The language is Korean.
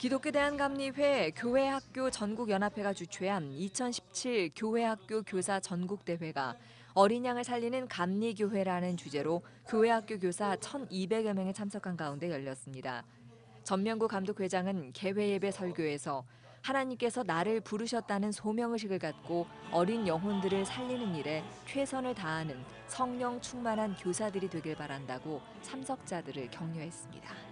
기독교 대한감리회 교회학교 전국연합회가 주최한 2017 교회학교 교사 전국대회가 어린 양을 살리는 감리교회라는 주제로 교회학교 교사 1,200여 명이 참석한 가운데 열렸습니다. 전명구 감독회장은 개회 예배 설교에서 하나님께서 나를 부르셨다는 소명의식을 갖고 어린 영혼들을 살리는 일에 최선을 다하는 성령 충만한 교사들이 되길 바란다고 참석자들을 격려했습니다.